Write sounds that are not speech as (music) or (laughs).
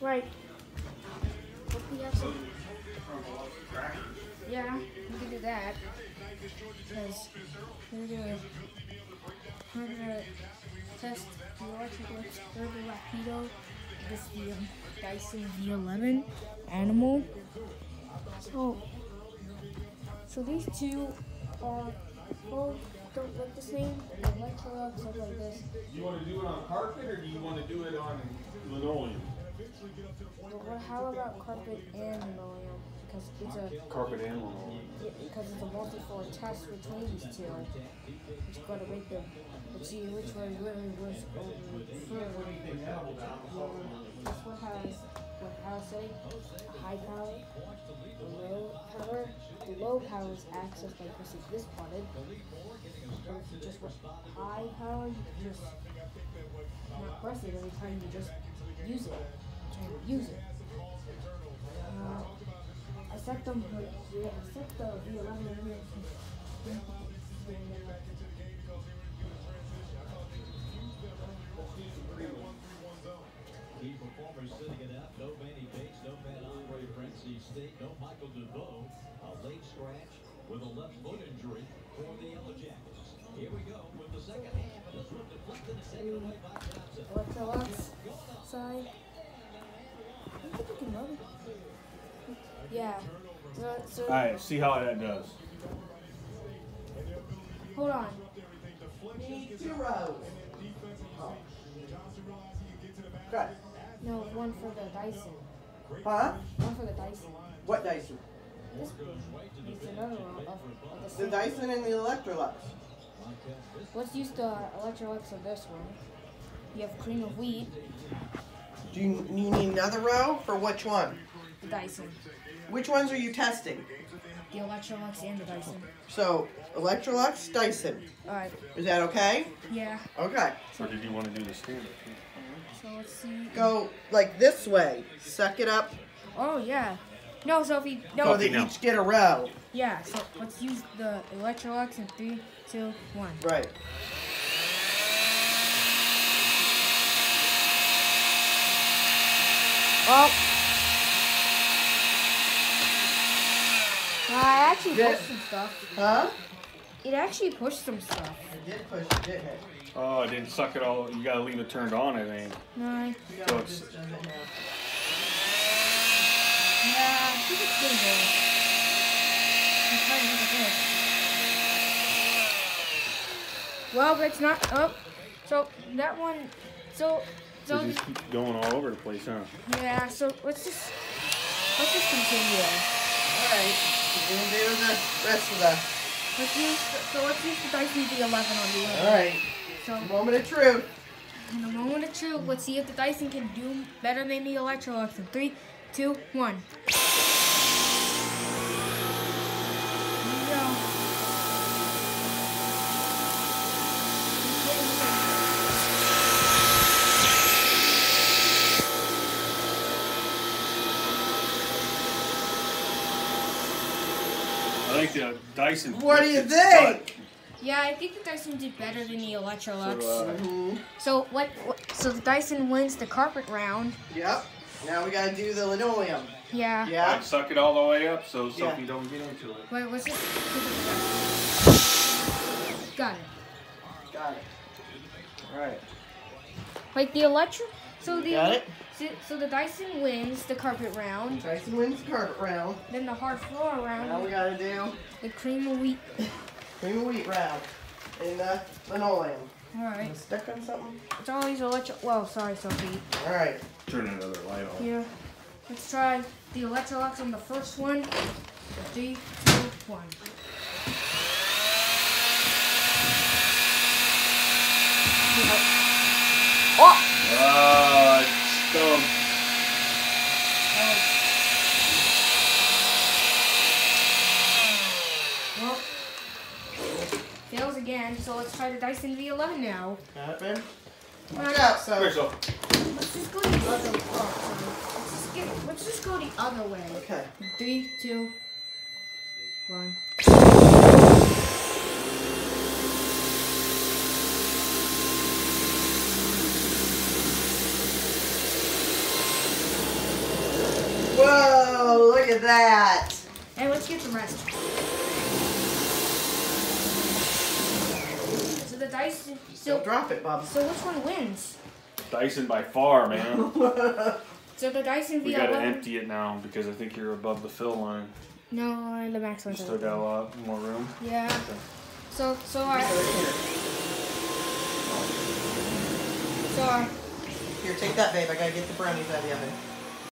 Right. Hope we have some. Yeah, we can do that. Because we're gonna we're gonna test the Electrolux Turbo Rapido. This is the um, Dyson V11 animal. So, so these two are both don't look the same. The Electrolux look like this. You want to do it on carpet or do you want to do it on linoleum? What, how about carpet and linoleum? Because it's a Carpet and linoleum. Yeah, because it's a multi-floor test between these two. It's going to make them see which one really was over further. This one has what setting? A high power, low power. The low power is accessed by pressing this button. Or if you just want high power, you can just not press it every time you just use it. And use it. Uh, I set them for, yeah, I set the V11 here. Key performers sitting it out. No Manny Bates, no Van Andre Francis State, no Michael DeVoe. A late scratch with a left foot injury for the Yellow Jackets. Here we go with the second half. And it's deflected and taken away by Johnson. Electrolux side. I think I can rub it. Yeah. So, so Alright, see how that does. hold on. Need two rows. Good. No, one for the Dyson. Huh? One for the Dyson. What Dyson? This is another one of, of the The. Dyson and the Electrolux. Let's use the uh, Electrolux of this one. You have cream of wheat, Do you, you need another row for which one? the Dyson. Which ones are you testing? The Electrolux and the Dyson. So, Electrolux, Dyson. Alright. Is that okay? Yeah. Okay. Or did you want to do the standard? So let's see. Go like this way. Suck it up Oh yeah. No, Sophie, no. so Okay, they now. each get a row. Yeah. So let's use the Electrolux in three, two, one. Right. Oh. I actually Yeah. pushed some stuff. Huh? It actually pushed some stuff. It did push it, didn't? Oh, it didn't suck it all. You gotta leave it turned on, I think. No. So it's, Yeah, I think it's good though. I'm trying to look at. Well, but it's not up. So that one. So. So it just keeps going all over the place, huh? yeah. So let's just let's just continue. Alright. We're gonna do the rest of the. Let's use so let's use the Dyson V11 on the end. Alright. So Moment of truth. in the moment of truth, let's see if the Dyson can do better than the Electrolux. In three, two, one. Here we go. I like the Dyson. What do you It's think? Yeah, I think the Dyson did better than the Electrolux. So, uh, Mhm. So what, what? So the Dyson wins the carpet round. Yep. Now we gotta do the linoleum. Yeah. Yeah. Alright, suck it all the way up so Yeah. something don't get into it. Wait, what's this? Got it. Got it. Alright. Like the Electro. So the. Got it? So, so the Dyson wins the carpet round. Dyson wins the carpet round. Then the hard floor Now round. we gotta do The cream of wheat. cream of wheat round in the linoleum. All right. Wanna Stick on something? It's all these electro. Well, sorry, Sophie. Alright. Turn another light on. Here. Let's try the Electrolux on the first one. Three, two, one. Oh! Ah, it's stunk. Well, fails again. So let's try the Dyson V11 now. Got it, Ben? Well, Watch out, so. Rachel. Let's just go the other. Sorry. Let's just get. Let's just go the other way. Okay. Three, two, one. Whoa, look at that. Hey, let's get some rest. So the dice. Still drop it, Bob. so which one wins? Dyson by far, man. (laughs) So the Dyson we VL11. gotta empty it now because I think you're above the fill line. No, the max You still got a lot more room. Yeah. Okay. So so I so I Here, take that, babe. I gotta get the brownies out of the oven.